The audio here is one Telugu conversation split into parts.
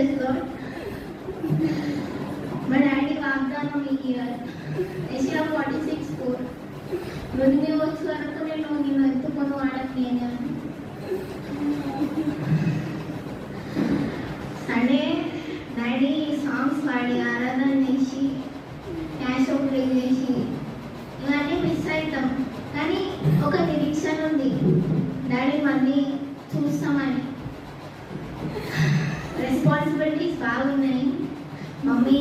ప్రైజ్ లార్డ్ మా డాడీ వాగ్దానం ఈ year Asia forty six four వదిలి వచ్చే వరకు నేను నిన్ను ఎత్తుకొని వాడకు అని. సండే డాడీ సాంగ్స్ పాడి ఆరాధన చేసి క్యాష్ చేసి ఇవన్నీ మిస్ అవుతాం. కానీ ఒక నిరీక్షణ ఉంది. డాడీ మళ్ళీ చూస్తాం రెస్పాన్సిబిలిటీస్ బాగున్నాయి మమ్మీ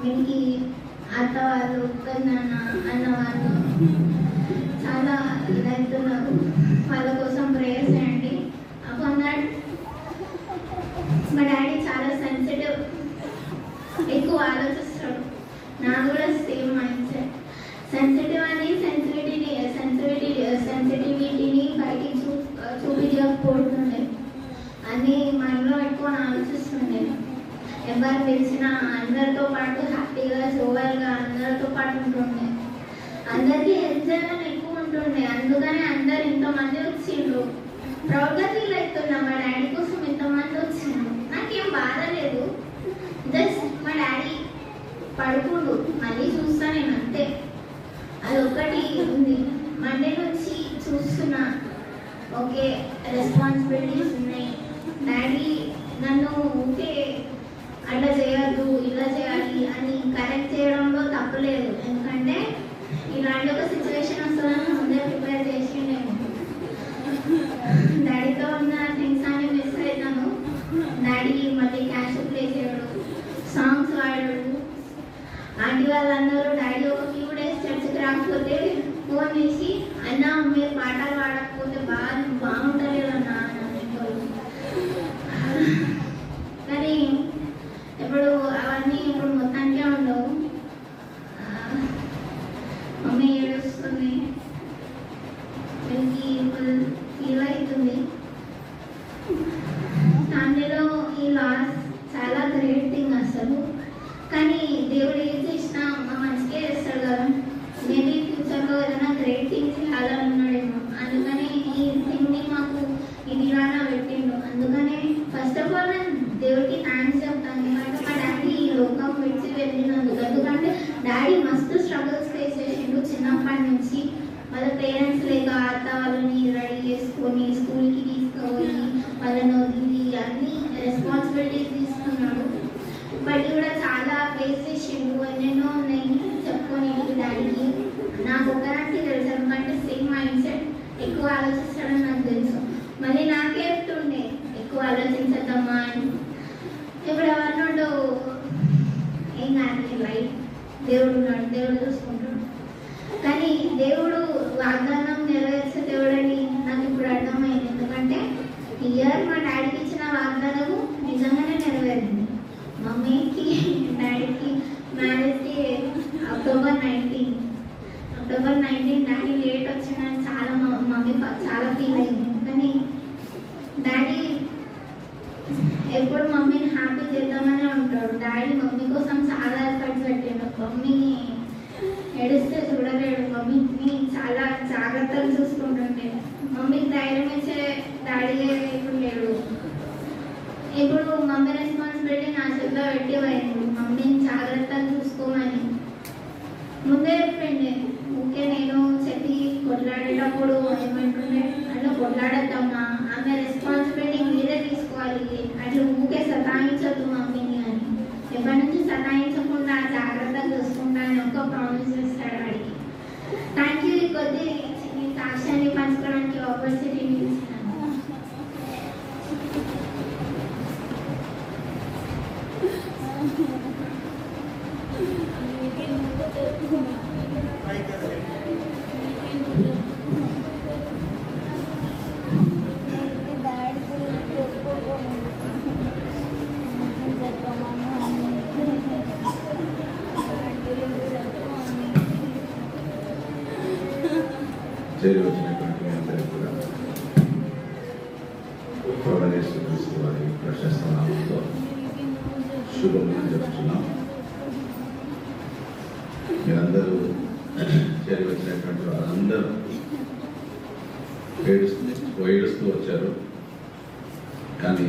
వీటికి అత్త వాళ్ళు పెద్దనాన్న అన్న వాళ్ళు చాలా ఇదవుతున్నారు వాళ్ళ కోసం ప్రేయర్ చేయండి. అపాన్ మా డాడీ చాలా సెన్సిటివ్ ఎక్కువ ఆలోచిస్తాడు. నాకు కూడా సేమ్ మైండ్ సెట్ సెన్సిటివ్ అని సెన్సిటివిటీని సెన్సిటివిటీ సెన్సిటివిటీని బయటికి చూ చూపించకపోతుండే. అని మైండ్లో ఎక్కువ ఆలోచిస్తుండే. ఎవరు పిలిచినా అందరితో పాటు హ్యాపీగా జోవల్గా అందరితో పాటు ఉంటుండే. అందరికీ ఎంజాయ్మెంట్ ఎక్కువ ఉంటుండే. అందుకనే అందరు ఇంతమంది వచ్చిండ్రు. ప్రౌడ్గా ఫీల్ అవుతున్నా మా డాడీ కోసం ఇంతమంది వచ్చిండ్రు. నాకేం బాధ లేదు. జస్ట్ మా డాడీ పడుకుండు. మళ్ళీ చూస్తా నేను అంతే. అది ఒకటి ఉంది. మండే నుంచి చూస్తున్నా. ఓకే రెస్పాన్సిబిలిటీస్ ఉన్నాయి. డాడీ నన్ను ఊకే అట్లా చేయొద్దు ఇలా చేయాలి అని కరెక్ట్ చేయడంలో తప్పలేదు ఎందుకంటే ఇలాంటి ఒక సిచ్యువేషన్ వస్తుందని ముందే ప్రిపేర్ చేసి నేను డాడీతో ఉన్న థింగ్స్ అన్ని మిస్ అవుతాను డాడీ మళ్ళీ క్యాష్ ప్లే చేయడు సాంగ్స్ వాడడు ఆంటీ వాళ్ళందరూ డాడీ ఒక ఫ్యూ డేస్ చర్చికి రాకపోతే ఫోన్ చేసి అన్న మీరు పాటలు పాడకపోతే బాగా బాగుంటలేదు అన్న కానీ ఇప్పుడు అవన్నీ ఇప్పుడు మొత్తానికే ఉండవు. మమ్మీ ఏడుస్తుంది. వీళ్ళకి ఫుల్ ఫీల్ అవుతుంది. ఫ్యామిలీలో ఈ లాస్ చాలా గ్రేట్ థింగ్ అసలు. కానీ దేవుడి ఫస్ట్ ఆఫ్ ఆల్ నేను దేవుడికి థ్యాంక్స్ చెప్తాను. ఎందుకంటే మా డాడీ ఈ లోకం విడిచి వెళ్ళినందుకు. ఎందుకంటే డాడీ మస్తు స్ట్రగుల్స్ ఫేస్ చేసిండు చిన్నప్పటి నుంచి. వాళ్ళ పేరెంట్స్ లేక అత్త వాళ్ళని రెడీ చేసుకొని స్కూల్కి తీసుకుపోయి వాళ్ళని వదిలి అన్ని రెస్పాన్సిబిలిటీస్ తీసుకున్నాడు. బట్ కూడా చాలా ఫేస్ చేసిండు ఎన్నెన్నో ఉన్నాయి చెప్పుకొని డాడీకి నాకు ఒకరానికి తెలుసు ఎందుకంటే సేమ్ మైండ్ సెట్ ఎక్కువ ఆలోచిస్తాడని నాకు తెలుసు మళ్ళీ నాకే చెప్తుండే ఎక్కువ ఆలోచించద్దమ్మా అని. ఇప్పుడు ఎవరినోడు ఏం కాదు లైట్ దేవుడు ఉన్నాడు దేవుడు చూసుకుంటాడు కానీ దేవుడు వాగ్దానం నెరవేర్చే దేవుడని నాకు ఇప్పుడు అర్థమైంది. ఎందుకంటే ఇయర్ మా డాడీకి ఇచ్చిన వాగ్దానము నిజంగానే నెరవేరింది. మమ్మీకి డాడీకి మ్యారేజ్కి October nineteen. October nineteen daddy late వచ్చిందని చాలా మమ్మీ చాలా ఫీల్ అయింది కానీ డాడీ ఎప్పుడు మమ్మీని హ్యాపీ చేద్దామనే ఉంటాడు. డాడీ మమ్మీ కోసం చాలా ఎఫర్ట్స్ పెట్టాడు. మమ్మీ ఏడిస్తే చూడలేడు. మమ్మీని చాలా జాగ్రత్తగా చూసుకుంటుండే. మమ్మీకి ధైర్యం ఇచ్చే డాడీ ఇప్పుడు లేడు. ఇప్పుడు మమ్మీ రెస్పాన్సిబిలిటీ నా చేతిలో పెట్టి పోయింది మమ్మీని జాగ్రత్తగా చూసుకోమని. ముందే చెప్పిండే. ఊకే నేను చెప్పి కొట్లాడేటప్పుడు ఏమంటుండే? అట్లా కొట్లాడద్దమ్మా. ఆమె రెస్పాన్సిబిలిటీ మీరే తీసుకోవాలి. సతాయించకుండా జాగ్రత్తగా చూసుకుంటా అని ఒక ప్రామిస్ ఇస్తాడు వాడికి థ్యాంక్ యూ ఈ కొద్ది ఈ సాక్ష్యాన్ని పంచుకోవడానికి ఆపర్చునిటీ ఇచ్చినాను చేరి వచ్చినటువంటి అందరికీ కూడా ప్రభుత్వ క్రీస్తు వారి ప్రశస్త నామంలో శుభములు చెప్తున్నాం మీరందరూ చేరి వచ్చినటువంటి వారందరూ ఏడుస్తూ ఏడుస్తూ వచ్చారు. కానీ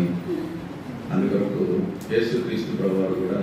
అందుకొరకు యేసు క్రీస్తు ప్రభువారు కూడా